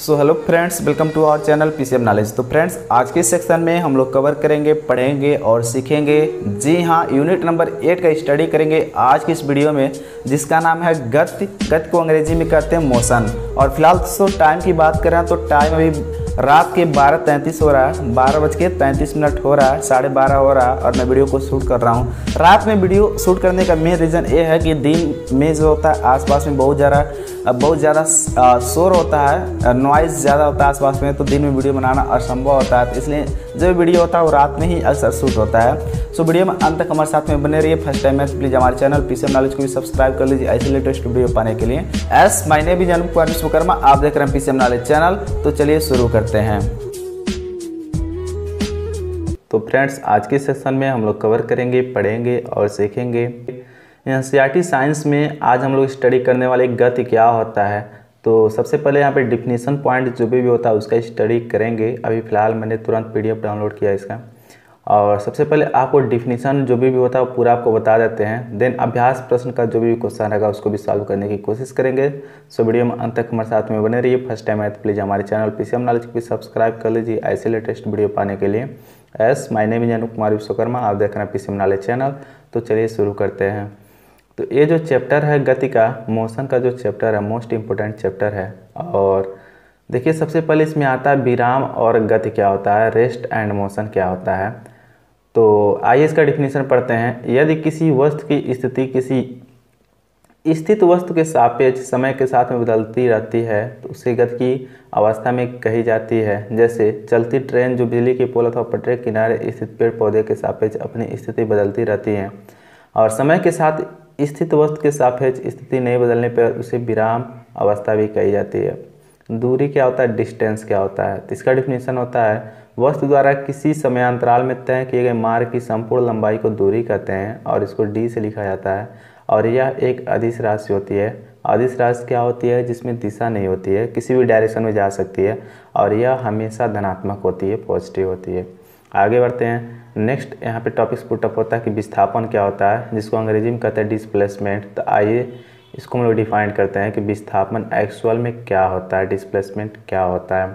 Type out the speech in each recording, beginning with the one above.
So hello friends welcome to our channel PCM knowledge तो friends आज के section में हम लोग कवर करेंगे, पढ़ेंगे और सीखेंगे। जी हाँ यूनिट नंबर एट का स्टडी करेंगे आज की इस वीडियो में, जिसका नाम है गत गत को अंग्रेज़ी में कहते हैं मोशन। और फ़िलहाल तो टाइम की बात करें तो टाइम अभी रात के बारह तैंतीस हो रहा है, बारह बज के तैंतीस मिनट हो रहा है, साढ़े बारह हो रहा है और मैं वीडियो को शूट कर रहा हूँ। रात में वीडियो शूट करने का मेन रीज़न ये है कि दिन में जो होता है, आसपास में बहुत ज़्यादा बहुत ज़्यादा शोर होता है नॉइज़ ज़्यादा होता है आसपास में तो दिन में वीडियो बनाना असंभव होता है। तो इसलिए जो वीडियो होता है, वो रात में ही अक्सर शूट होता है। सो वीडियो में अंत तक हमारे साथ में बने रहिए। फ़र्स्ट टाइम है तो प्लीज़ हमारे चैनल पीसीएम नॉलेज को भी सब्सक्राइब कर लीजिए ऐसे लेटेस्ट वीडियो पाने के लिए। एस मायने भी जन्म कुमार विश्वकर्मा आप देख रहे हैं पीसीएम नॉलेज चैनल तो चलिए शुरू करते हैं। तो फ्रेंड्स आज के सेशन में हम लोग कवर करेंगे, पढ़ेंगे और सीखेंगे। एन साइंस में आज हम लोग स्टडी करने वाले गति क्या होता है? तो सबसे पहले यहाँ पे डिफिनीसन पॉइंट जो भी, भी होता है उसका स्टडी करेंगे। अभी फ़िलहाल मैंने तुरंत पीडीएफ डाउनलोड किया इसका। और सबसे पहले आपको डिफिनीसन जो भी, भी होता है वो पूरा आपको बता देते हैं। देन अभ्यास प्रश्न का जो भी क्वेश्चन रहेगा उसको भी सॉल्व करने की कोशिश करेंगे। सो वीडियो में अंत तक हमारे साथ में बने रहिए। फ़र्स्ट टाइम आए तो प्लीज़ हमारे चैनल एम नॉलेज को भी सब्सक्राइब कर लीजिए। ऐसे लेटेस्ट वीडियो पाने के लिए। As name is Anup Kumar Vishwakarma आप देख रहे हैं एम नॉलेज चैनल तो चलिए शुरू करते हैं। तो ये जो चैप्टर है गति का मोशन का जो चैप्टर है मोस्ट इम्पोर्टेंट चैप्टर है। और देखिए, सबसे पहले इसमें आता है विराम और गति क्या होता है रेस्ट एंड मोशन क्या होता है। तो आइए इसका डिफिनीशन पढ़ते हैं। यदि किसी वस्तु की स्थिति किसी स्थित वस्तु के सापेक्ष समय के साथ में बदलती रहती है तो उसे गति की अवस्था में कही जाती है। जैसे चलती ट्रेन जो बिजली के पोल अथवा पटरे किनारे स्थित पेड़ पौधे के सापेक्ष अपनी स्थिति बदलती रहती है। और समय के साथ स्थित वस्तु के सापेक्ष स्थिति नहीं बदलने पर उसे विराम अवस्था भी कही जाती है। दूरी क्या होता है? डिस्टेंस क्या होता है? तो इसका डिफिनेशन होता है, वस्तु द्वारा किसी समयांतराल में तय किए गए मार्ग की संपूर्ण लंबाई को दूरी कहते हैं और इसको डी से लिखा जाता है और यह एक अधिस राशि होती है। अधिस राशि क्या होती है? जिसमें दिशा नहीं होती है, किसी भी डायरेक्शन में जा सकती है और यह हमेशा धनात्मक होती है पॉजिटिव होती है। आगे बढ़ते हैं। नेक्स्ट यहाँ पे टॉपिक्स पुटअप होता है कि विस्थापन क्या होता है, जिसको अंग्रेज़ी में कहते हैं डिस्प्लेसमेंट तो आइए इसको हम लोग डिफाइन करते हैं कि विस्थापन एक्चुअल में क्या होता है डिस्प्लेसमेंट क्या होता है।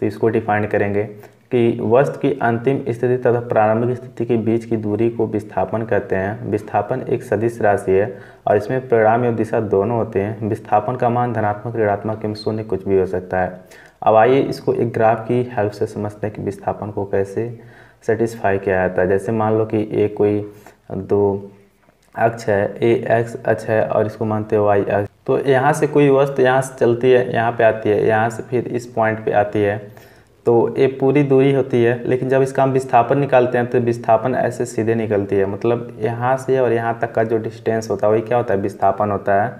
तो इसको डिफाइन करेंगे कि वस्तु की अंतिम स्थिति तथा प्रारंभिक स्थिति के बीच की दूरी को विस्थापन कहते हैं। विस्थापन एक सदिश राशि है और इसमें परिणाम एवं दिशा दोनों होते हैं। विस्थापन का मान धनात्मक, ऋणात्मक एवं शून्य कुछ भी हो सकता है। अब आइए इसको एक ग्राफ की हेल्प से समझते हैं कि विस्थापन को कैसे सेटिस्फाई किया जाता है। जैसे मान लो कि ए कोई दो अक्ष है ए एक्स अक्ष है और इसको मानते हो वाई अक्ष। तो यहाँ से कोई वस्तु यहाँ से चलती है, यहाँ पे आती है, यहाँ से फिर इस पॉइंट पे आती है। तो ये पूरी दूरी होती है, लेकिन जब इसका हम विस्थापन निकालते हैं तो विस्थापन ऐसे सीधे निकलती है। मतलब यहाँ से और यहाँ तक का जो डिस्टेंस होता है, वही क्या होता है? विस्थापन होता है।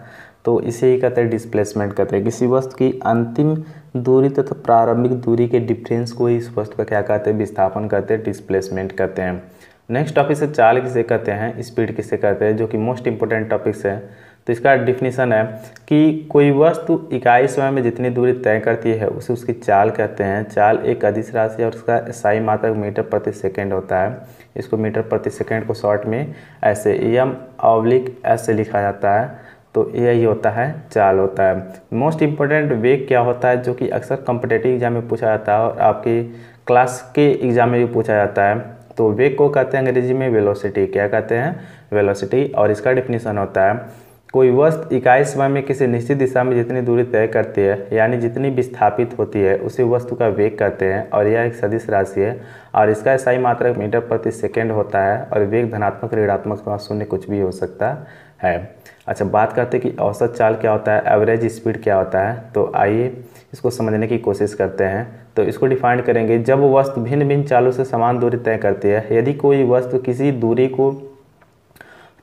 तो इसे ही कहते हैं डिस्प्लेसमेंट कहते हैं। किसी वस्तु की अंतिम दूरी तथा प्रारंभिक दूरी के डिफरेंस को ही वस्तु का क्या कहते हैं, विस्थापन कहते हैं डिस्प्लेसमेंट कहते हैं। नेक्स्ट टॉपिक से चाल किसे कहते हैं स्पीड किसे कहते हैं, जो कि मोस्ट इंपॉर्टेंट टॉपिक्स है। तो इसका डिफिनीसन है कि कोई वस्तु इकाई समय में जितनी दूरी तय करती है, उसे उसकी चाल कहते हैं। चाल एक अधिस राशि और उसका साई मात्रक मीटर प्रति सेकेंड होता है। इसको मीटर प्रति सेकेंड को शॉर्ट में ऐसे एम ऑब्लिक ऐसे लिखा जाता है। तो यही होता है, चाल होता है। मोस्ट इम्पोर्टेंट वेग क्या होता है, जो कि अक्सर कम्पिटेटिव एग्ज़ाम में पूछा जाता है और आपकी क्लास के एग्ज़ाम में भी पूछा जाता है। तो वेग को कहते हैं अंग्रेज़ी में वेलोसिटी क्या कहते हैं? वेलोसिटी और इसका डिफिनीसन होता है। कोई वस्तु इकाई समय में किसी निश्चित दिशा में जितनी दूरी तय करती है, यानी जितनी विस्थापित होती है, उसी वस्तु का वेग कहते हैं और यह एक सदिश राशि है और इसका सही मात्रा मीटर प्रति सेकेंड होता है और वेग धनात्मक, ऋणात्मक शून्य कुछ भी हो सकता है अच्छा बात करते हैं कि औसत चाल क्या होता है एवरेज स्पीड क्या होता है? तो आइए इसको समझने की कोशिश करते हैं। तो इसको डिफाइन करेंगे, जब वस्तु भिन्न भिन्न चालों से समान दूरी तय करती है, यदि कोई वस्तु किसी दूरी को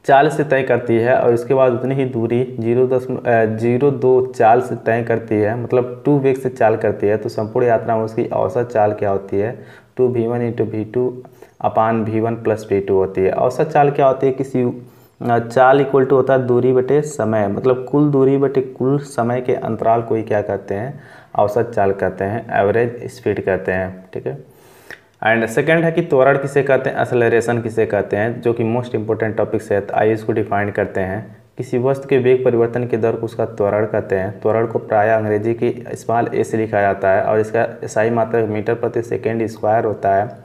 चाल से तय करती है और उसके बाद उतनी ही दूरी ज़ीरो दशमलव ज़ीरो दो चाल से तय करती है मतलब टू वेग से चाल करती है तो संपूर्ण यात्रा में उसकी औसत चाल क्या होती है? Two v one into v two upon v one plus v two होती है। औसत चाल क्या होती है? किसी चाल इक्वल टू होता है दूरी बटे समय। मतलब कुल दूरी बटे कुल समय के अंतराल को ही क्या कहते हैं? औसत चाल कहते हैं एवरेज स्पीड कहते हैं, ठीक है? एंड सेकेंड है कि त्वरण किसे कहते हैं? असलरेशन किसे कहते हैं? जो कि मोस्ट इंपॉर्टेंट टॉपिक्स है तो आइए इसको डिफाइन करते हैं। किसी वस्तु के वेग परिवर्तन के दर को उसका त्वरण कहते हैं। त्वरण को प्राय अंग्रेज़ी की स्मॉल ए से लिखा जाता है और इसका ईसाई मात्रक मीटर प्रति सेकेंड स्क्वायर होता है।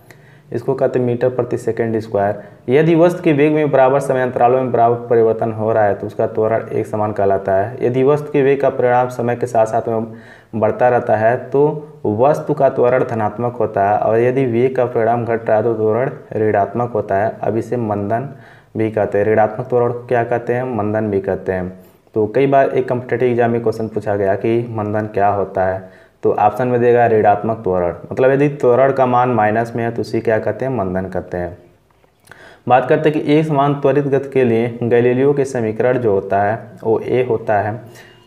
इसको कहते हैं मीटर प्रति सेकेंड स्क्वायर। यदि वस्तु के वेग में बराबर समय अंतरालों में बराबर परिवर्तन हो रहा है तो उसका त्वरण एक समान कहलाता है। यदि वस्तु के वेग का परिणाम समय के साथ साथ में बढ़ता रहता है तो वस्तु का त्वरण धनात्मक होता है, और यदि वेग का परिणाम घट रहा है तो त्वरण ऋणात्मक होता है। अब इसे मंदन भी कहते हैं। ऋणात्मक त्वरण क्या कहते हैं? मंदन भी कहते हैं। तो कई बार एक कम्पिटेटिव एग्ज़ाम में क्वेश्चन पूछा गया कि मंदन क्या होता है? तो ऑप्शन में देगा ऋणात्मक त्वरण। मतलब यदि त्वरण का मान माइनस में है तो उसी क्या कहते हैं? मंदन कहते हैं। बात करते हैं कि एक समान त्वरित गति के लिए गैलीलियो के समीकरण जो होता है वो ए होता है।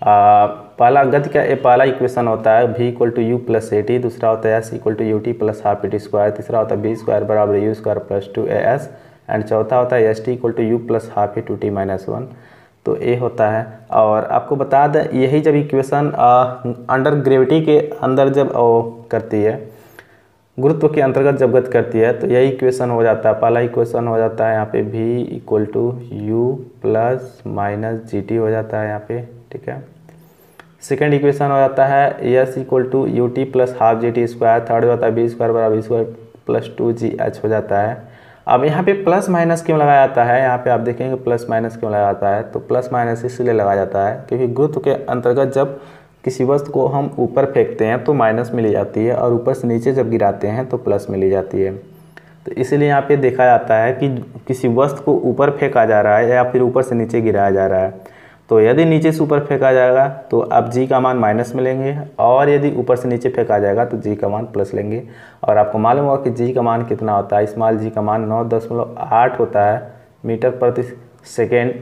आ, पहला गति का ए पहला इक्वेशन होता है v equal to u plus a t दूसरा होता है s equal to u t plus half a t square तीसरा होता है बी स्क्वायर बराबर u square plus two a s and चौथा होता है s t equal to u plus half a two t minus one तो a होता है। और आपको बता दें यही जब इक्वेशन अंडर ग्रेविटी के अंदर जब ओ, करती है गुरुत्व के अंतर्गत जब गत करती है तो यही इक्वेशन हो जाता है। पहला इक्वेशन हो जाता है यहाँ पे भी equal to u plus minus g t हो जाता है यहाँ पे ठीक है? सेकेंड इक्वेशन हो जाता है s equal to u t plus half g t square third हो जाता है बी स्क्वायर बराबर square plus two g h हो जाता है। अब यहाँ पे प्लस माइनस क्यों लगाया जाता है? यहाँ पे आप देखेंगे प्लस माइनस क्यों लगाया जाता है? तो प्लस माइनस इसलिए लगाया जाता है क्योंकि गुरुत्व के अंतर्गत जब किसी वस्तु को हम ऊपर फेंकते हैं तो माइनस मिली जाती है और ऊपर से नीचे जब गिराते हैं तो प्लस मिली जाती है। तो इसलिए यहाँ पे देखा जाता है कि किसी वस्तु को ऊपर फेंका जा रहा है या फिर ऊपर से नीचे गिराया जा रहा है। तो यदि नीचे से ऊपर फेंका जाएगा तो आप जी का मान माइनस में लेंगे और यदि ऊपर से नीचे फेंका जाएगा तो जी का मान प्लस लेंगे। और आपको मालूम होगा कि जी का मान कितना होता है? स्मॉल जी का मान नौ दशमलव आठ होता है मीटर प्रति सेकेंड।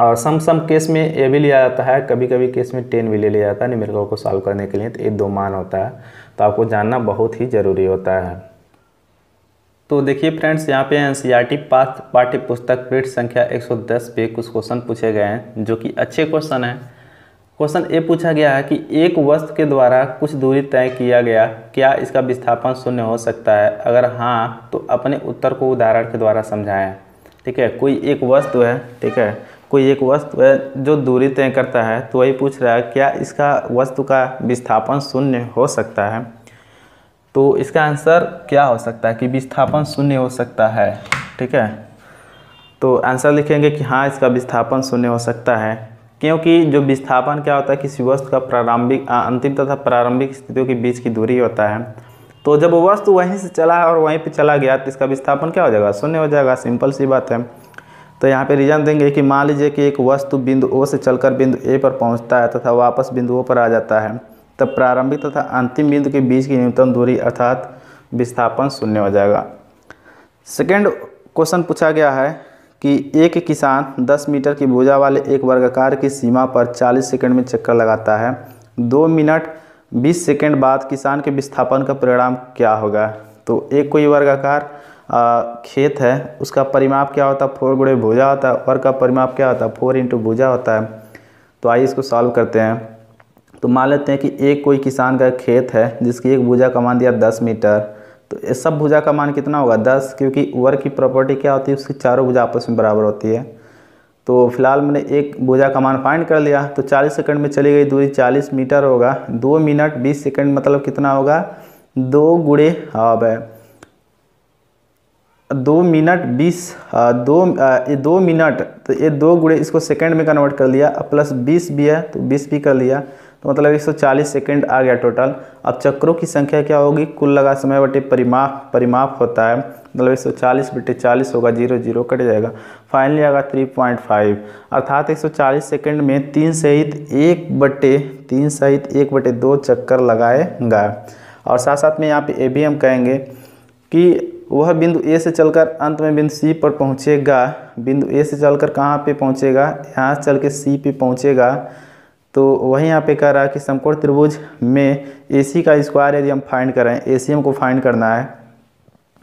और सम सम केस में ये भी लिया जाता है कभी कभी केस में टेन भी ले लिया जाता है निमेरिकल को सॉल्व करने के लिए तो ये दो मान होता है। तो आपको जानना बहुत ही ज़रूरी होता है। तो देखिए फ्रेंड्स, यहाँ पे एन सी आर टी पाठ पाठ्य पुस्तक पृष्ठ संख्या 110 पे कुछ क्वेश्चन पूछे गए हैं, जो कि अच्छे क्वेश्चन हैं। क्वेश्चन ये पूछा गया है कि एक वस्तु के द्वारा कुछ दूरी तय किया गया, क्या इसका विस्थापन शून्य हो सकता है? अगर हाँ तो अपने उत्तर को उदाहरण के द्वारा समझाएँ। ठीक है, कोई एक वस्तु है, ठीक है, कोई एक वस्तु है जो दूरी तय करता है तो वही पूछ रहा है, क्या इसका वस्तु का विस्थापन शून्य हो सकता है? तो इसका आंसर क्या हो सकता है? कि विस्थापन शून्य हो सकता है, ठीक है? तो आंसर लिखेंगे कि हाँ इसका विस्थापन शून्य हो सकता है, क्योंकि जो विस्थापन क्या होता है? किसी वस्तु का प्रारंभिक अंतिम तथा प्रारंभिक स्थितियों के बीच की दूरी होता है। तो जब वस्तु वहीं से चला और वहीं पे चला गया तो इसका विस्थापन क्या हो जाएगा? शून्य हो जाएगा, सिंपल सी बात है। तो यहाँ पे रीजन देंगे कि मान लीजिए कि एक वस्तु बिंदु ओ से चलकर बिंदु ए पर पहुँचता है तथा वापस बिंदु ओ पर आ जाता है। तब प्रारंभिक तथा अंतिम बिंदु के बीच की न्यूनतम दूरी अर्थात विस्थापन शून्य हो जाएगा। सेकेंड क्वेश्चन पूछा गया है कि एक किसान 10 मीटर की भुजा वाले एक वर्गाकार की सीमा पर 40 सेकंड में चक्कर लगाता है। दो मिनट 20 सेकंड बाद किसान के विस्थापन का परिणाम क्या होगा? तो एक कोई वर्गाकार खेत है, उसका परिमाप क्या होता? है फोर गुड़े भुजा होता है वर्ग का परिमाप क्या होता? है फोर इंटू भुजा होता है। तो आइए इसको सॉल्व करते हैं। तो मान लेते हैं कि एक कोई किसान का खेत है, जिसकी एक भुजा का मान दिया दस मीटर तो ये सब भुजा का मान कितना होगा? दस, क्योंकि वर्ग की प्रॉपर्टी क्या होती है? उसकी चारों भुजा आपस में बराबर होती है। तो फ़िलहाल मैंने एक भुजा का मान फाइंड कर लिया तो 40 सेकंड में चली गई दूरी 40 मीटर होगा। दो मिनट 20 सेकंड मतलब कितना होगा? दो गुड़े अब है। दो मिनट बीस दो ये दो मिनट तो ये दो गुड़े इसको सेकंड में कन्वर्ट कर लिया प्लस बीस भी है तो बीस भी कर लिया। तो मतलब 140 सेकंड आ गया टोटल। अब चक्रों की संख्या क्या होगी? कुल लगा समय बटे परिमाप परिमाप होता है। मतलब 140 बटे चालीस होगा, ज़ीरो ज़ीरो कट जाएगा। फाइनली आएगा 3.5 अर्थात 140 सेकंड में तीन सहित एक बटे, तीन सहित एक बटे दो चक्कर लगाएगा और साथ साथ में यहाँ पे ये भी हम कहेंगे कि वह बिंदु ए से चलकर अंत में बिंदु सी पर पहुँचेगा। बिंदु ए से चलकर कहाँ पे पहुँचेगा? यहाँ चल के सी पे पहुँचेगा। तो वही यहाँ पे कह रहा है कि समकोण त्रिभुज में ए सी का स्क्वायर यदि हम फाइंड करें ए सी हमको फाइंड करना है,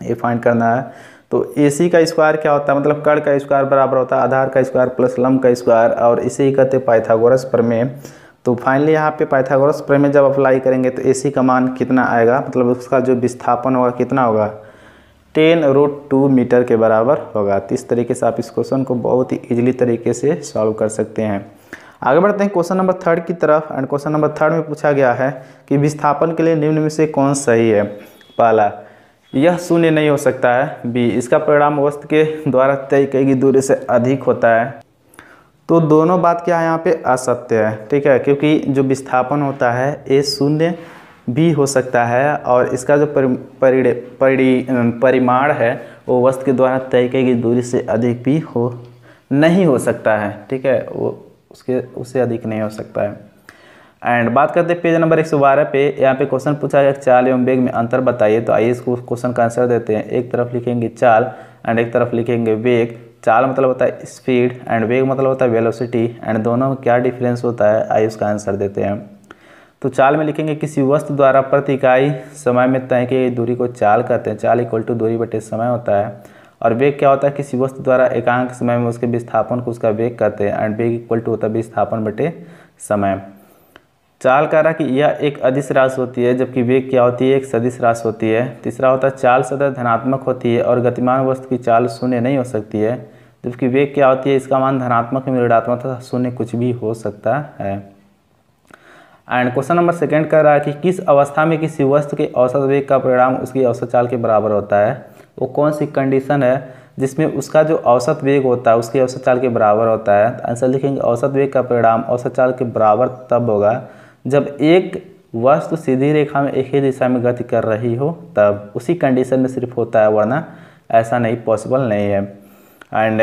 ये फाइंड करना है तो ए सी का स्क्वायर क्या होता है? मतलब कड़ का स्क्वायर बराबर होता है, आधार का स्क्वायर प्लस लम का स्क्वायर और इसे ही कहते हैं पाइथागोरस प्रमेय। तो फाइनली यहाँ पे पाइथागोरस प्रमेय जब अप्लाई करेंगे तो ए सी का मान कितना आएगा? मतलब उसका जो विस्थापन होगा, कितना होगा? टेन रूट टू मीटर के बराबर होगा। तो इस तरीके से आप इस क्वेश्चन को बहुत ही इजीली तरीके से सॉल्व कर सकते हैं। आगे बढ़ते हैं क्वेश्चन नंबर थर्ड की तरफ़ एंड क्वेश्चन नंबर थर्ड में पूछा गया है कि विस्थापन के लिए निम्न में से कौन सही है? पहला यह शून्य नहीं हो सकता है। बी इसका परिणाम वस्तु के द्वारा तय कई की दूरी से अधिक होता है। तो दोनों बात क्या है यहाँ पे? असत्य है ठीक है? क्योंकि जो विस्थापन होता है ये शून्य भी हो सकता है और इसका जो परि, परि, परि, परिमाण है वो वस्तु के द्वारा तय की दूरी से अधिक भी हो नहीं हो सकता है ठीक है? वो उसके, उससे अधिक नहीं हो सकता है। एंड बात करते हैं पेज नंबर एक सौ बारह पे, यहाँ पे क्वेश्चन पूछा गया चाल एवं वेग में अंतर बताइए तो आइए इसको क्वेश्चन का आंसर देते हैं। एक तरफ़ लिखेंगे चाल एंड एक तरफ़ लिखेंगे वेग। चाल मतलब होता है स्पीड एंड वेग मतलब होता है वेलोसिटी एंड दोनों में क्या डिफरेंस होता है, आइए उसका आंसर देते हैं। तो चाल में लिखेंगे किसी वस्तु द्वारा प्रति इकाई समय में तय की दूरी को चाल कहते हैं। चाल इक्वल टू दूरी बटे समय होता है। और वेग क्या होता है? किसी वस्तु द्वारा एकांक समय में उसके विस्थापन को उसका वेग कहते हैं एंड वेग इक्वल टू होता है विस्थापन बटे समय। चाल कह रहा कि यह एक अधिस राशि होती है, जबकि वेग क्या होती है? एक सदिश राशि होती है। तीसरा होता है चाल सदा धनात्मक होती है और गतिमान वस्तु की चाल शून्य नहीं हो सकती है, जबकि वेग क्या होती है? इसका मान धनात्मक में ऋणात्मक तथा शून्य कुछ भी हो सकता है। एंड क्वेश्चन नंबर सेकेंड कह रहा है कि किस अवस्था में किसी वस्तु के औसत वेग का परिणाम उसकी औसत चाल के बराबर होता है? वो कौन सी कंडीशन है जिसमें उसका जो औसत वेग होता है, उसकी औसत चाल के बराबर होता है? आंसर लिखेंगे, औसत वेग का परिणाम औसत चाल के बराबर तब होगा जब एक वस्तु सीधी रेखा में एक ही दिशा में गति कर रही हो, तब। उसी कंडीशन में सिर्फ़ होता है, वरना ऐसा नहीं पॉसिबल नहीं है। एंड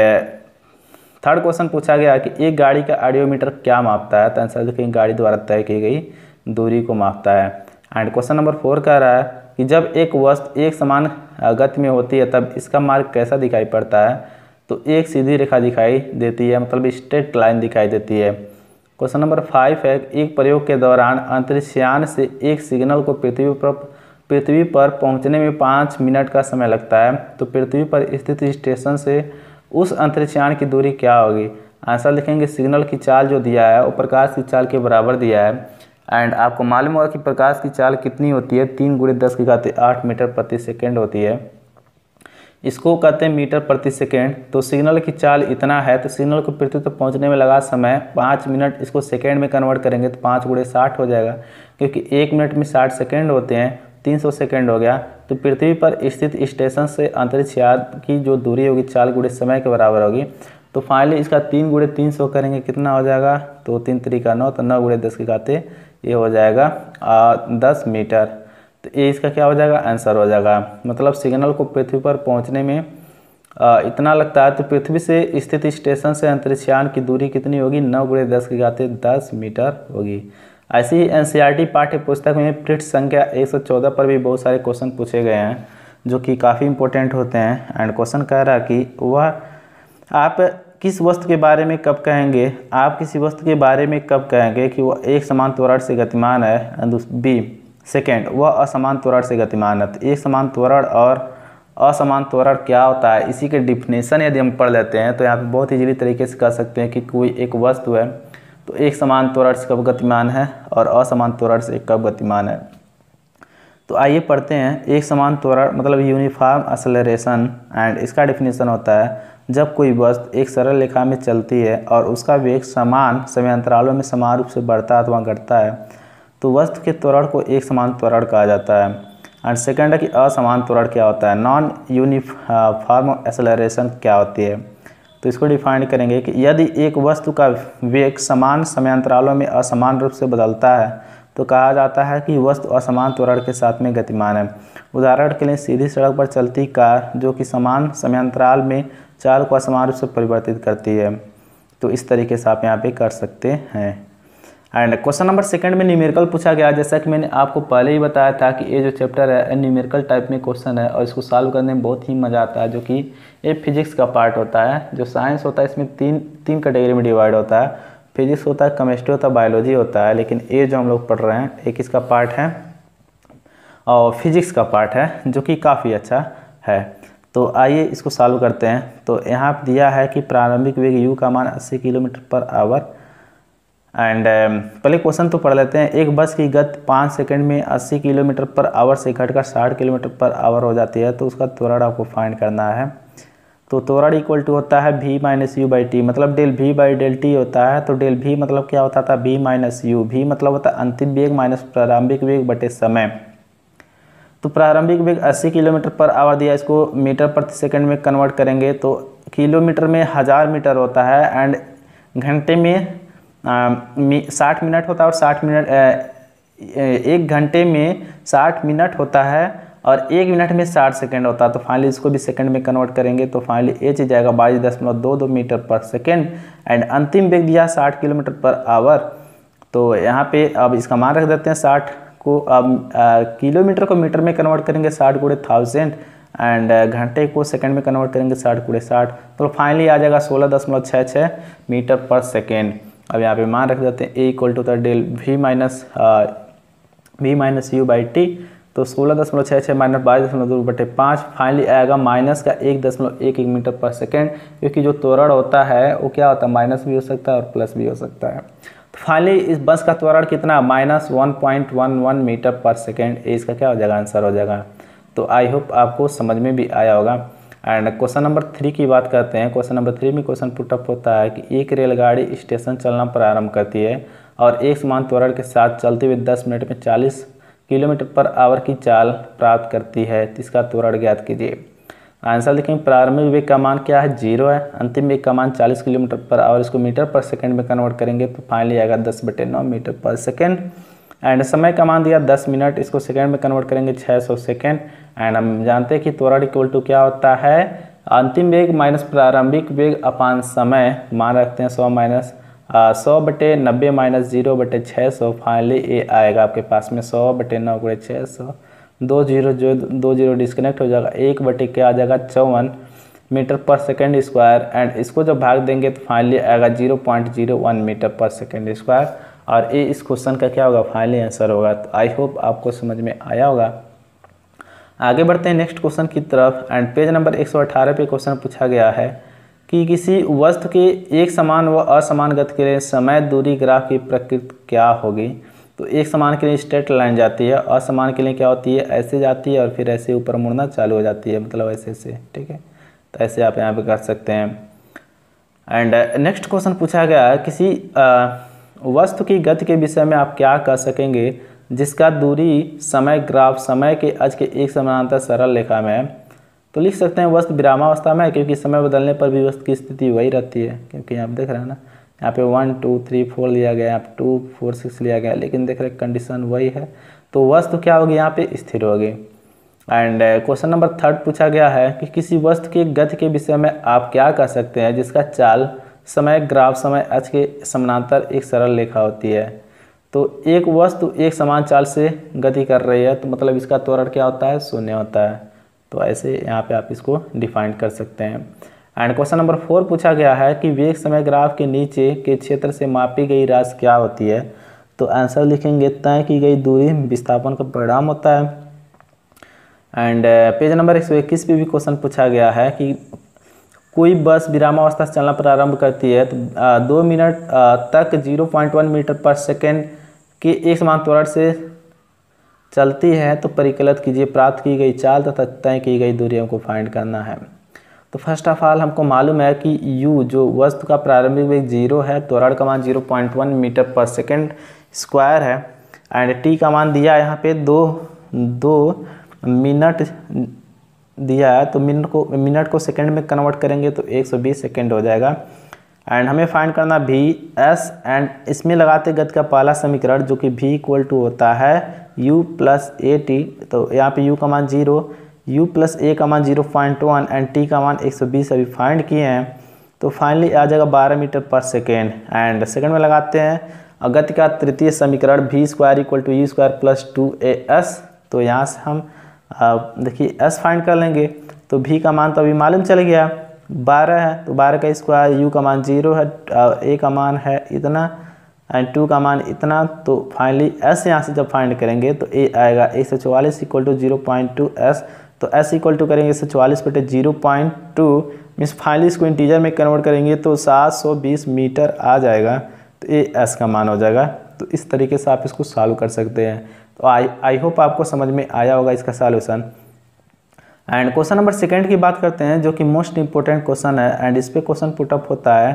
थर्ड क्वेश्चन पूछा गया कि एक गाड़ी का ऑडियोमीटर क्या मापता है? तो आंसर देखिए, गाड़ी द्वारा तय की गई दूरी को मापता है। एंड क्वेश्चन नंबर फोर कह रहा है कि जब एक वस्तु एक समान गति में होती है, तब इसका मार्ग कैसा दिखाई पड़ता है? तो एक सीधी रेखा दिखाई देती है मतलब स्ट्रेट लाइन दिखाई देती है। क्वेश्चन नंबर फाइव है एक प्रयोग के दौरान अंतरिक्षयान से एक सिग्नल को पृथ्वी पर पृथ्वी पर पहुँचने में पाँच मिनट का समय लगता है। तो पृथ्वी पर स्थित स्टेशन से उस अंतरिक्षयान की दूरी क्या होगी? आंसर लिखेंगे सिग्नल की चाल जो दिया है वो प्रकाश की चाल के बराबर दिया है। एंड आपको मालूम होगा कि प्रकाश की चाल कितनी होती है? तीन गुड़े दस की घाते आठ मीटर प्रति सेकेंड होती है। इसको कहते हैं मीटर प्रति सेकेंड। तो सिग्नल की चाल इतना है तो सिग्नल को पृथ्वी तक तो पहुँचने में लगा समय पाँच मिनट। इसको सेकेंड में कन्वर्ट करेंगे तो पाँच गुड़े साठ हो जाएगा, क्योंकि एक मिनट में साठ सेकेंड होते हैं। तीन सौ सेकेंड हो गया तो पृथ्वी पर स्थित स्टेशन से अंतरिक्ष यान की जो दूरी होगी चार गुड़े समय के बराबर होगी। तो फाइनली इसका तीन गुड़े तीन सौ करेंगे कितना हो जाएगा? तो तीन तरीका नौ तो नौ गुड़े दस के खाते ये हो जाएगा आ, दस मीटर। तो ये इसका क्या हो जाएगा? आंसर हो जाएगा। मतलब सिग्नल को पृथ्वी पर पहुँचने में आ, इतना लगता है तो पृथ्वी से स्थित स्टेशन से अंतरिक्षयान की दूरी कितनी होगी? नौ गुड़े दस के खाते दस मीटर होगी। ऐसे ही एन पाठ्य पुस्तक में पृष्ठ संख्या 114 पर भी बहुत सारे क्वेश्चन पूछे गए हैं, जो कि काफ़ी इंपॉर्टेंट होते हैं। एंड क्वेश्चन कह रहा कि वह, आप किस वस्तु के बारे में कब कहेंगे? आप किसी वस्तु के बारे में कब कहेंगे कि वह एक समान त्वरण से गतिमान है? बी सेकेंड वह असमान त्वरण से गतिमान है। तो एक समान त्वरण और असमान त्वरण क्या होता है? इसी के डिफिनेशन यदि हम पढ़ लेते हैं तो यहाँ पे बहुत ईजिली तरीके से कह सकते हैं कि कोई एक वस्तु है। तो एक समान त्वरण से कब गतिमान है और असमान त्वरण से कब गतिमान है। तो आइए पढ़ते हैं, एक समान त्वरण मतलब यूनिफॉर्म असलरेशन एंड इसका डिफिनेशन होता है, जब कोई वस्तु एक सरल रेखा में चलती है और उसका वेग समान समयांतरालों में समान रूप से बढ़ता अथवा घटता है तो वस्तु के त्वरण को एक समान त्वरण कहा जाता है। एंड सेकेंड है कि असमान त्वरण क्या होता है? नॉन यूनिफॉर्म एसलरेशन क्या होती है? तो इसको डिफाइन करेंगे कि यदि एक वस्तु का वेग समान समयांतरालों में असमान रूप से बदलता है तो कहा जाता है कि वस्तु असमान त्वरण के साथ में गतिमान है। उदाहरण के लिए सीधी सड़क पर चलती कार जो कि समान समयांतराल में चाल को असमान रूप से परिवर्तित करती है तो इस तरीके से आप यहाँ पे कर सकते हैं। एंड क्वेश्चन नंबर सेकंड में न्यूमेरिकल पूछा गया, जैसा कि मैंने आपको पहले ही बताया था कि ये जो चैप्टर है न्यूमेरिकल टाइप में क्वेश्चन है और इसको सॉल्व करने में बहुत ही मज़ा आता है, जो कि ये फिजिक्स का पार्ट होता है। जो साइंस होता है, इसमें तीन तीन कैटेगरी में डिवाइड होता है। फिजिक्स होता है केमिस्ट्री होता है बायोलॉजी होता है, लेकिन ये जो हम लोग पढ़ रहे हैं एक इसका पार्ट है? और फिजिक्स का पार्ट है, जो कि काफ़ी अच्छा है। तो आइए इसको सॉल्व करते हैं। तो यहाँ दिया है कि प्रारंभिक वेग यू का मान 80 kilometre per hour and um, पहले क्वेश्चन तो पढ़ लेते हैं। एक बस की गत पाँच सेकंड में 80 किलोमीटर पर आवर से घटकर 60 किलोमीटर पर आवर हो जाती है तो उसका त्वरण आपको फाइंड करना है। तो त्वरण इक्वल टू होता है v minus u by t मतलब del v by del t होता है। तो डेल भी मतलब क्या होता था? भी माइनस यू भी मतलब होता है अंतिम वेग माइनस प्रारंभिक वेग बटे समय। तो प्रारंभिक वेग 80 किलोमीटर पर आवर दिया इसको मीटर प्रति सेकंड में कन्वर्ट करेंगे तो किलोमीटर में हज़ार मीटर होता है। एंड घंटे में साठ मिनट होता है और साठ मिनट एक घंटे में साठ मिनट होता है और एक मिनट में साठ सेकेंड होता है। तो फाइनली इसको भी सेकंड में कन्वर्ट करेंगे तो फाइनली ए चीज़ जाएगा बाईस दशमलव दो दो मीटर पर सेकेंड एंड अंतिम वेग दिया साठ किलोमीटर पर आवर। तो यहाँ पे अब इसका मान रख देते हैं साठ को, अब किलोमीटर को मीटर में कन्वर्ट करेंगे साठ गुड़े थाउज़ेंड एंड घंटे को सेकंड में कन्वर्ट करेंगे साठ गुड़े साठ। तो फाइनली आ जाएगा सोलह दशमलव छः छः मीटर पर सेकेंड। अब यहाँ पे मान रख देते हैं a equal to the del v minus v minus u by t तो सोलह दशमलव छः छः माइनस बाईस दशमलव दो बटे पाँच फाइनली आएगा माइनस का एक दशमलव एक एक मीटर पर सेकेंड क्योंकि जो त्वरण होता है, वो क्या होता है? माइनस भी हो सकता है और प्लस भी हो सकता है। तो फाइनली इस बस का त्वरण कितना? Minus one point one one metre per second इसका क्या हो जाएगा? आंसर हो जाएगा। तो आई होप आपको समझ में भी आया होगा। एंड क्वेश्चन नंबर थ्री की बात करते हैं। क्वेश्चन नंबर थ्री में क्वेश्चन पुटअप होता है कि एक रेलगाड़ी स्टेशन चलना प्रारंभ करती है और एक समान त्वरण के साथ चलते हुए 10 मिनट में 40 किलोमीटर पर आवर की चाल प्राप्त करती है। इसका त्वरण ज्ञात कीजिए। आंसर देखें प्रारंभिक वेग का मान क्या है? ज़ीरो है। अंतिम वेग का मान 40 किलोमीटर पर आवर। इसको मीटर पर सेकेंड में कन्वर्ट करेंगे तो फाइनली आएगा दस बटे नौ मीटर पर सेकेंड। एंड समय का मान दिया 10 मिनट इसको सेकेंड में कन्वर्ट करेंगे 600 सेकेंड एंड हम जानते हैं कि त्वरण इक्वल टू क्या होता है? अंतिम वेग माइनस प्रारंभिक वेग अपान समय, मान रखते हैं 100 माइनस सौ बटे नब्बे माइनस ज़ीरो बटे छः सौ. फाइनली ए आएगा आपके पास में सौ बटे नौ बटे छः सौ. दो ज़ीरो जो दो ज़ीरो डिस्कनेक्ट हो जाएगा. एक बटे क्या आ जाएगा? चौवन मीटर पर सेकेंड स्क्वायर एंड इसको जब भाग देंगे तो फाइनली आएगा zero point zero one metre per second square और ए इस क्वेश्चन का क्या होगा? फाइनली आंसर होगा। तो आई होप आपको समझ में आया होगा। आगे बढ़ते हैं नेक्स्ट क्वेश्चन की तरफ़। एंड पेज नंबर 118 पे क्वेश्चन पूछा गया है कि किसी वस्तु के एक समान व असमान गति के लिए समय, दूरी, ग्राफ की प्रकृति क्या होगी? तो एक समान के लिए स्ट्रेट लाइन जाती है, असमान के लिए क्या होती है? ऐसे जाती है और फिर ऐसे ऊपर मुड़ना चालू हो जाती है मतलब ऐसे ऐसे, ठीक है? तो ऐसे आप यहाँ पे कर सकते हैं। एंड नेक्स्ट क्वेश्चन पूछा गया है किसी वस्तु की गति के विषय में आप क्या कह सकेंगे? जिसका दूरी, समय ग्राफ, समय के अज के एक समानांतर सरल रेखा में है। तो लिख सकते हैं वस्तु विरामावस्था में क्योंकि समय बदलने पर भी वस्तु की स्थिति वही रहती है, क्योंकि आप देख रहे हैं ना, यहाँ पे वन टू थ्री फोर लिया गया, यहाँ टू फोर सिक्स लिया गया, लेकिन देख रहे कंडीशन वही है। तो वस्तु क्या होगी? यहाँ पे स्थिर होगी। एंड क्वेश्चन नंबर थर्ड पूछा गया है कि किसी वस्तु की गति के विषय में आप क्या कह सकते हैं? जिसका चाल समय ग्राफ समय अच के समानांतर एक सरल रेखा होती है। तो एक वस्तु एक समान चाल से गति कर रही है तो मतलब इसका त्वरण क्या होता है? शून्य होता है। तो ऐसे यहाँ पे आप इसको डिफाइन कर सकते हैं। एंड क्वेश्चन नंबर फोर पूछा गया है कि वेग समय ग्राफ के नीचे के क्षेत्र से मापी गई राशि क्या होती है? तो आंसर लिखेंगे, तय की गई दूरी विस्थापन का परिणाम होता है। एंड पेज नंबर एक सौ इक्कीस पे भी क्वेश्चन पूछा गया है कि कोई बस विरामावस्था से चलना प्रारंभ करती है तो दो मिनट तक zero point one metre per second के एक समान त्वरण से चलती है तो परिकलित कीजिए, प्राप्त की गई चाल तथा तय की गई दूरियों को फाइंड करना है। तो फ़र्स्ट ऑफ़ ऑल हमको मालूम है कि u, जो वस्तु का प्रारंभिक वेग ज़ीरो है, त्वरण का मान zero point one metre per second square है एंड t का मान दिया यहाँ पे दो दो मिनट दिया है तो मिनट को मिनट को सेकंड में कन्वर्ट करेंगे तो 120 सेकंड हो जाएगा। एंड हमें फाइंड करना भी एस एंड इसमें लगाते गत का पहला समीकरण जो कि भी इक्वल टू होता है यू प्लस ए टी तो यहाँ पे यू का मान ज़ीरो यू प्लस ए का मान zero point one and t का मान 120 अभी फाइंड किए हैं तो फाइनली आ जाएगा 12 मीटर पर सेकेंड। एंड सेकेंड में लगाते हैं गति का तृतीय समीकरण भी square equal to u square plus two a s तो यहाँ से हम देखिए एस फाइंड कर लेंगे तो भी का मान तो अभी मालूम चल गया। बारह है तो बारह का स्क्वायर यू का मान ज़ीरो है ए का मान है इतना एंड टू का मान इतना तो फाइनली एस यहाँ से जब फाइंड करेंगे तो ए आएगा एक सौ चौवालीस equal to zero point two s तो एस इक्वल टू करेंगे एक सौ चौवालीस बटे zero point two means finally इसको इंटीजर में कन्वर्ट करेंगे तो सात सौ बीस मीटर आ जाएगा तो ए एस का मान हो जाएगा। तो इस तरीके से आप इसको सॉल्व कर सकते हैं। तो आई आई होप आपको समझ में आया होगा इसका solution and question number second की बात करते हैं, जो कि मोस्ट इंपॉर्टेंट क्वेश्चन है एंड इस पर क्वेश्चन पुटअप होता है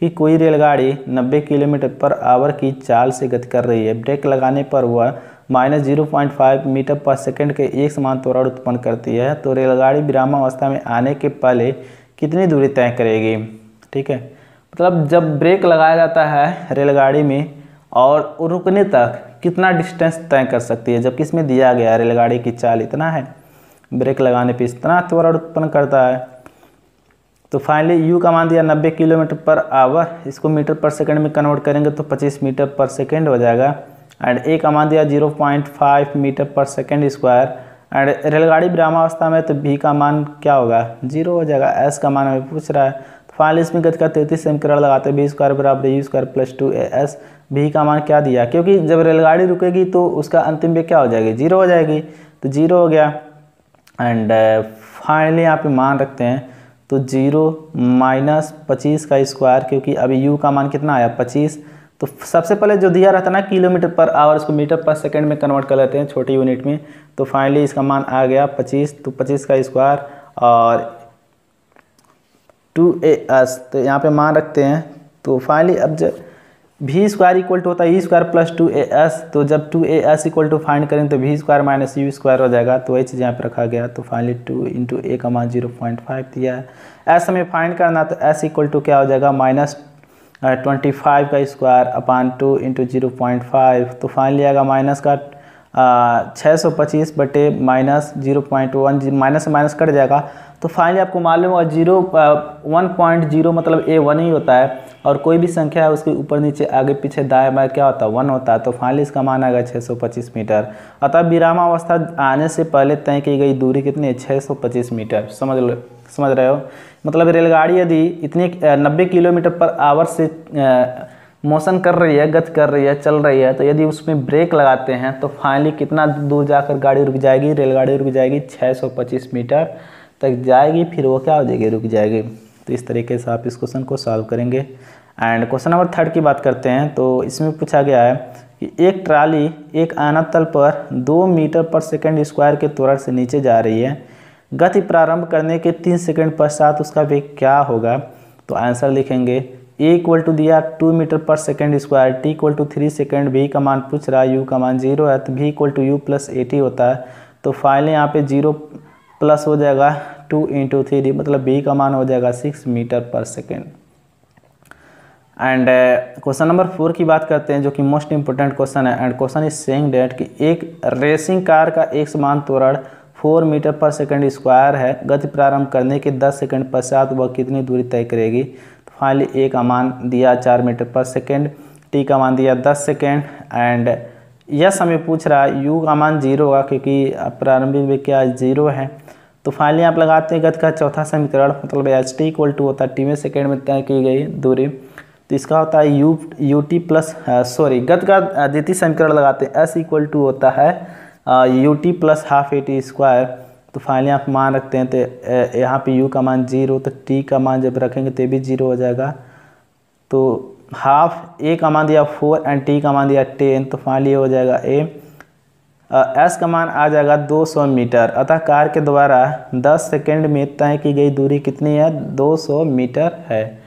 कि कोई रेलगाड़ी 90 किलोमीटर पर आवर की चाल से गति कर रही है। ब्रेक लगाने पर वह minus zero point five metre per second के एक समान त्वरण उत्पन्न करती है। तो रेलगाड़ी विरामावस्था में आने के पहले कितनी दूरी तय करेगी? ठीक है? मतलब जब ब्रेक लगाया जाता है रेलगाड़ी में और रुकने तक कितना डिस्टेंस तय कर सकती है? जबकि इसमें दिया गया है, रेलगाड़ी की चाल इतना है ब्रेक लगाने पर इतना त्वरण उत्पन्न करता है। तो फाइनली यू का मान दिया 90 किलोमीटर पर आवर इसको मीटर पर सेकंड में कन्वर्ट करेंगे तो 25 मीटर पर सेकंड हो जाएगा। एंड ए का मान दिया 0.5 मीटर पर सेकंड स्क्वायर एंड रेलगाड़ी विरामावस्था में तो बी का मान क्या होगा? ज़ीरो हो जाएगा। एस का मान हमें पूछ रहा है। तो फाइनली इसमें गति का तैतीस समीकरण लगाते बी स्क्वायर बराबर u square plus two a s v का मान क्या दिया? क्योंकि जब रेलगाड़ी रुकेगी तो उसका अंतिम में क्या हो जाएगी? ज़ीरो हो जाएगी। तो ज़ीरो हो गया। एंड फाइनली यहाँ पे मान रखते हैं। तो ज़ीरो माइनस पच्चीस का स्क्वायर, क्योंकि अभी यू का मान कितना आया? पच्चीस। तो सबसे पहले जो दिया रहता ना, किलोमीटर पर आवर, उसको मीटर पर सेकंड में कन्वर्ट कर लेते हैं छोटी यूनिट में। तो फाइनली इसका मान आ गया पच्चीस। तो पच्चीस का स्क्वायर और टू ए एस तो यहाँ पे मान रखते हैं। तो फाइनली अब जब भी स्क्वायर इक्वल टू होता है v square plus two a s तो जब two a s equal to find करें तो v square minus u square हो जाएगा। तो चीज़ यहाँ पर रखा गया तो फाइनली टू इंटू ए का मान ज़ीरो पॉइंट फाइव दिया है। एस हमें फाइंड करना तो एस इक्वल टू क्या हो जाएगा? माइनस ट्वेंटी फाइव का square upon two into zero point five तो फाइनली आएगा माइनस का छः सौ पच्चीस बटे minus zero point one minus से माइनस कट जाएगा। तो फाइनली आपको मालूम होगा ज़ीरो वन पॉइंट ज़ीरो मतलब ए वन ही होता है, और कोई भी संख्या है, उसके ऊपर नीचे, आगे पीछे दाएँ बाएँ क्या होता है? वन होता है। तो फाइनली इसका मान आ गया छः सौ पच्चीस मीटर। अतः विरामावस्था आने से पहले तय की गई दूरी कितनी है? 625 मीटर। समझ लो, समझ रहे हो? मतलब रेलगाड़ी यदि इतनी नब्बे किलोमीटर पर आवर से मोशन कर रही है, गति कर रही है, चल रही है तो यदि उसमें ब्रेक लगाते हैं तो फाइनली कितना दूर जाकर गाड़ी रुक जाएगी? रेलगाड़ी रुक जाएगी 625 मीटर। तक जाएगी, फिर वो क्या हो जाएगी? रुक जाएगी। तो इस तरीके से आप इस क्वेश्चन को सॉल्व करेंगे। एंड क्वेश्चन नंबर थर्ड की बात करते हैं तो इसमें पूछा गया है कि एक ट्राली एक आना तल पर दो मीटर पर सेकेंड स्क्वायर के त्वरण से नीचे जा रही है। गति प्रारंभ करने के तीन सेकंड पश्चात उसका वेग क्या होगा? तो आंसर लिखेंगे ए इक्वल टू दिया two metre per second square t equal to three second v का मान पूछ रहा है यू का मान ज़ीरो है तो भी equal to u plus a t होता है। तो फाइनली यहाँ पे ज़ीरो प्लस हो जाएगा टू इंटू थ्री मतलब बी का मान हो जाएगा six metre per second. And question number four की बात करते हैं, जो कि मोस्ट इंपोर्टेंट क्वेश्चन है। And question is saying that कि एक रेसिंग कार का एक समान त्वरण four metre per second square है। गति प्रारंभ करने के दस सेकंड पश्चात वह कितनी दूरी तय करेगी? तो फाइनली ए का मान दिया चार मीटर पर सेकंड टी का मान दिया दस सेकंड। एंड यस हमें पूछ रहा है यू का मान ज़ीरो होगा क्योंकि प्रारंभिक में क्या ज़ीरो है? तो फाइनली आप लगाते हैं गत का चौथा समीकरण मतलब एच टी इक्वल टू होता है टी में सेकेंड में तय की गई दूरी। तो इसका होता है u u t plus sorry गत का द्वितीय समीकरण लगाते हैं एस इक्वल टू होता है u t plus half a t square तो फाइनली आप मान रखते हैं तो यहाँ पे यू का मान ज़ीरो तो टी का मान जब रखेंगे तो भी ज़ीरो हो जाएगा। तो हाफ़, ए का मान दिया फोर एंड टी का मान दिया टेन तो फाइनली हो जाएगा ए। एस का मान आ जाएगा 200 मीटर। अतः कार के द्वारा 10 सेकंड में तय की गई दूरी कितनी है? 200 मीटर है।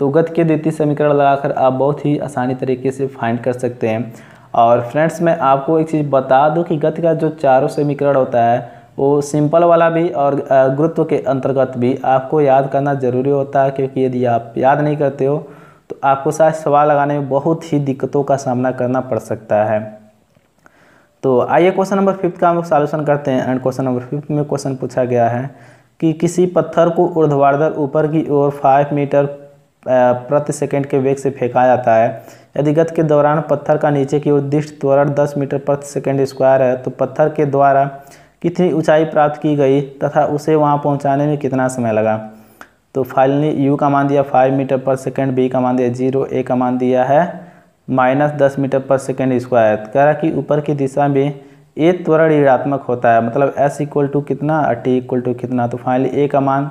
तो गत के द्वितीय समीकरण लगाकर आप बहुत ही आसानी तरीके से फाइंड कर सकते हैं। और फ्रेंड्स मैं आपको एक चीज़ बता दूँ कि गति का जो चारों समीकरण होता है, वो सिंपल वाला भी और गुरुत्व के अंतर्गत भी आपको याद करना ज़रूरी होता है, क्योंकि यदि आप याद नहीं करते हो तो आपको शायद सवाल लगाने में बहुत ही दिक्कतों का सामना करना पड़ सकता है। तो आइए क्वेश्चन नंबर फिफ्थ का हम लोग सॉल्यूशन करते हैं। एंड क्वेश्चन नंबर फिफ्थ में क्वेश्चन पूछा गया है कि किसी पत्थर को ऊर्ध्वाधर ऊपर की ओर फाइव मीटर प्रति सेकंड के वेग से फेंका जाता है। यदि गत के दौरान पत्थर का नीचे की ओर दिष्ट त्वरण 10 मीटर प्रति सेकंड स्क्वायर है तो पत्थर के द्वारा कितनी ऊंचाई प्राप्त की गई तथा उसे वहाँ पहुँचाने में कितना समय लगा? तो फाइनली यू का मान दिया five metre per second v का मान दिया ज़ीरो ए का मान दिया है माइनस दस मीटर पर सेकेंड स्क्वायर कह रहा कि ऊपर की दिशा में ए त्वरण ऋणात्मक होता है मतलब एस इक्वल टू कितना, और टी इक्वल टू कितना. तो फाइनली ए का मान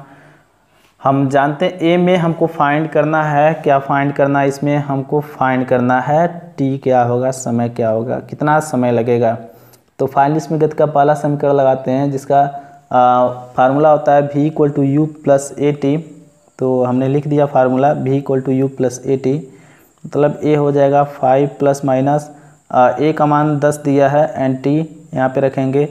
हम जानते हैं ए में हमको फाइंड करना है. क्या फाइंड करना है इसमें? हमको फाइंड करना है टी क्या होगा, समय क्या होगा, कितना समय लगेगा. तो फाइनली इसमें गति का पहला समीकरण लगाते हैं, जिसका फार्मूला होता है v equal to u plus a t तो हमने लिख दिया formula v equal to u plus a t मतलब ए हो जाएगा फाइव प्लस माइनस ए का मान दस दिया है एंड टी यहाँ पे रखेंगे।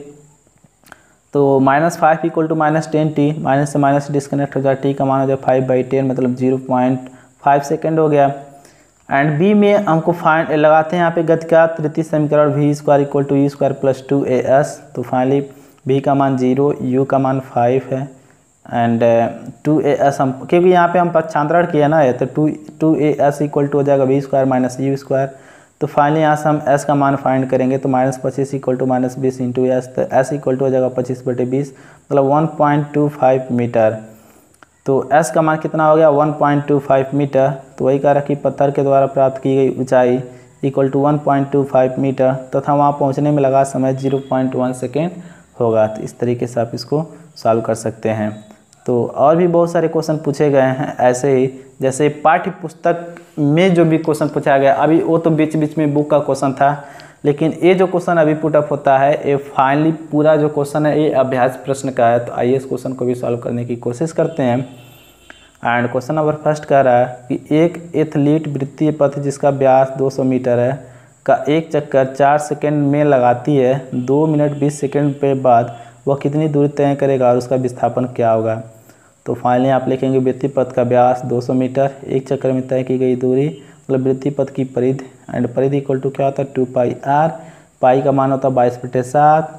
तो minus five equal to minus ten T minus से माइनस डिस्कनेक्ट हो जाए टी का मान हो जाए फाइव बाई टेन मतलब ज़ीरो पॉइंट फाइव सेकेंड हो गया। एंड बी में हमको फाइंड लगाते हैं यहाँ पे गति का, तृतीय समीकरण V square equal to U square plus two A S तो फाइनली बी का मान ज़ीरो यू का मान फाइव है एंड टू ए एस हम, क्योंकि यहाँ पे हम पक्षांतरण किया ना है तो two two A S equal to हो जाएगा B square minus U square तो फाइनली यहाँ से हम एस का मान फाइंड करेंगे तो माइनस पच्चीस इक्वल टू माइनस बीस इंटू एस तो एस इक्वल टू हो जाएगा पच्चीस बटे बीस मतलब one point two five metre तो एस का मान कितना हो गया? One point two five metre तो वही कह रहा कि पत्थर के द्वारा प्राप्त की गई ऊंचाई equal to one point two five metre तथा वहाँ पहुँचने में लगा समय ज़ीरो पॉइंट वन सेकेंड होगा। तो इस तरीके से आप इसको सॉल्व कर सकते हैं। तो और भी बहुत सारे क्वेश्चन पूछे गए हैं। ऐसे ही जैसे पाठ्य पुस्तक में जो भी क्वेश्चन पूछा गया, अभी वो तो बीच बीच में बुक का क्वेश्चन था। लेकिन ये जो क्वेश्चन अभी पुटअप होता है, ये फाइनली पूरा जो क्वेश्चन है, ये अभ्यास प्रश्न का है। तो आइए इस क्वेश्चन को भी सॉल्व करने की कोशिश करते हैं। एंड क्वेश्चन नंबर फ़र्स्ट कह रहा है कि एक एथलीट वृत्तीय पथ जिसका व्यास 200 मीटर है का एक चक्कर चार सेकेंड में लगाती है, दो मिनट बीस सेकेंड पे बाद वह कितनी दूरी तय करेगा और उसका विस्थापन क्या होगा? तो फाइनली आप लिखेंगे वृत्ति पथ का व्यास 200 मीटर, एक चक्कर में तय की गई दूरी मतलब वृत्ति पथ की परिध एंड परिध इक्वल टू क्या होता है? टू पाई आर पाई का मान होता है बाईस बटे सात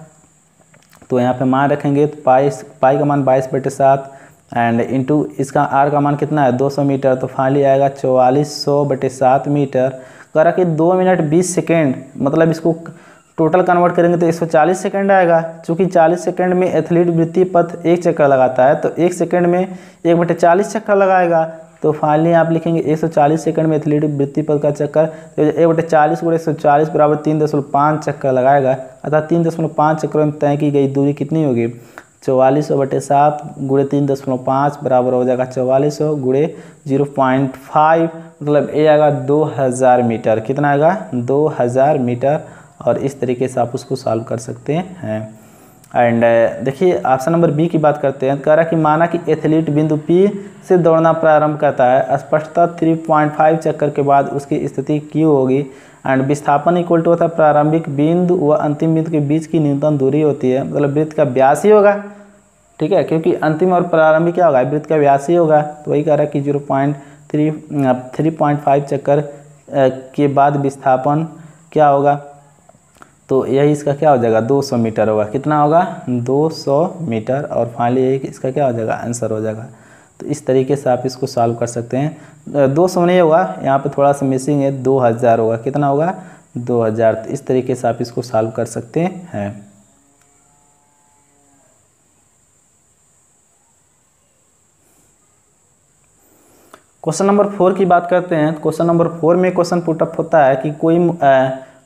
तो यहाँ पे मान रखेंगे तो पाई पाई का मान बाईस बटे सात एंड इंटू इसका आर का मान कितना है? 200 मीटर तो फाइनली आएगा चौवालीस सौ बटे सात मीटर कह रहा कि दो मिनट बीस सेकेंड मतलब इसको टोटल कन्वर्ट करेंगे तो 140 सेकंड आएगा। चूँकि 40 सेकंड में एथलीट वृत्ति पथ एक चक्कर लगाता है तो एक सेकंड में एक बटे चालीस चक्कर लगाएगा। तो फाइनली आप लिखेंगे 140 सेकंड में एथलीट वृत्ति पथ का चक्कर तो एक बटे चालीस गुड़े एक सौ चालीस बराबर तीन दशमलव पाँच चक्कर लगाएगा। अर्थात तीन दशमलव पाँच चक्कर में तय की गई दूरी कितनी होगी? चौवालीस सौ बटे सात गुड़े तीन दशमलव पाँच बराबर हो जाएगा चौवालीस सौ गुड़े ज़ीरो पॉइंट फाइव मतलब ये आएगा दो हज़ार मीटर। कितना आएगा? दो हज़ार मीटर। और इस तरीके से आप उसको सॉल्व कर सकते हैं। एंड uh, देखिए ऑप्शन नंबर बी की बात करते हैं। कह रहा कि माना कि एथलीट बिंदु पी से दौड़ना प्रारंभ करता है। स्पष्टता 3.5 चक्कर के बाद उसकी स्थिति क्यों होगी? एंड विस्थापन इक्वल टू होता है प्रारंभिक बिंदु व अंतिम बिंदु के बीच की न्यूनतम दूरी होती है। मतलब वृत्त का व्यास ही होगा। ठीक है? क्योंकि अंतिम और प्रारंभिक क्या होगा? वृत्त का व्यास ही होगा। तो वही कह रहा है कि zero point three three point five चक्कर के बाद विस्थापन क्या होगा? तो यही इसका क्या हो जाएगा? 200 मीटर होगा। कितना होगा? 200 मीटर। और फाइनली एक इसका क्या हो जाएगा? आंसर हो जाएगा। तो इस तरीके से आप इसको सॉल्व कर सकते हैं। दो सौ नहीं होगा, यहाँ पे थोड़ा सा मिसिंग है, दो हज़ार होगा। कितना होगा? दो हज़ार। तो इस तरीके से आप इसको सॉल्व कर सकते हैं। क्वेश्चन नंबर फोर की बात करते हैं। क्वेश्चन नंबर फोर में क्वेश्चन पुटअप होता है कि कोई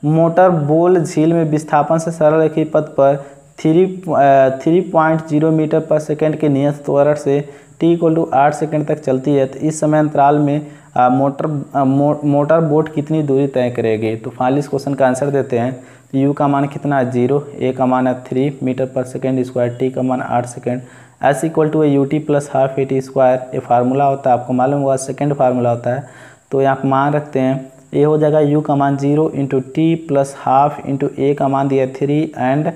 मोटर बोल झील में विस्थापन से सरल रेखी पथ पर three three point zero metre पर सेकेंड के नियत त्वरण से टी इक्वल टू आठ सेकेंड तक चलती है तो इस समय अंतराल में आ, मोटर आ, मो, मोटर बोट कितनी दूरी तय करेगी? तो फाइनली इस क्वेश्चन का आंसर देते हैं। तो यू का मान कितना है? ज़ीरो ए का मान है थ्री मीटर पर सेकेंड स्क्वायर टी का मान आठ second S equal to A U T plus half A T square ये फार्मूला होता है आपको मालूम हुआ सेकेंड फार्मूला होता है। तो यहाँ पर मान रखते हैं ये हो जाएगा यू का मान zero into T plus half into A का मान दिया थ्री एंड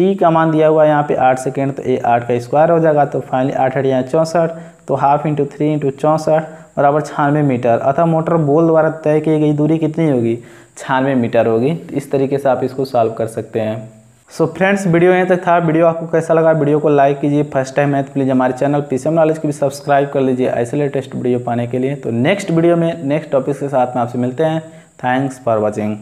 t का मान दिया हुआ है, यहाँ पे आठ सेकेंड तो ए आठ का स्क्वायर हो जाएगा तो फाइनली आठ हट यहाँ चौंसठ तो हाफ़ इंटू थ्री इंटू चौंसठ, बराबर छानवे मीटर। अतः मोटर बोल द्वारा तय की गई दूरी कितनी होगी? छानवे मीटर होगी। तो इस तरीके से आप इसको सॉल्व कर सकते हैं। सो फ्रेंड्स वीडियो यहाँ तक था। वीडियो आपको कैसा लगा? वीडियो को लाइक कीजिए। फ़र्स्ट टाइम है तो प्लीज़ हमारे चैनल पीसीएम नॉलेज को भी सब्सक्राइब कर लीजिए ऐसे लेटेस्ट वीडियो पाने के लिए। तो नेक्स्ट वीडियो में नेक्स्ट टॉपिक के साथ में आपसे मिलते हैं। Thanks for watching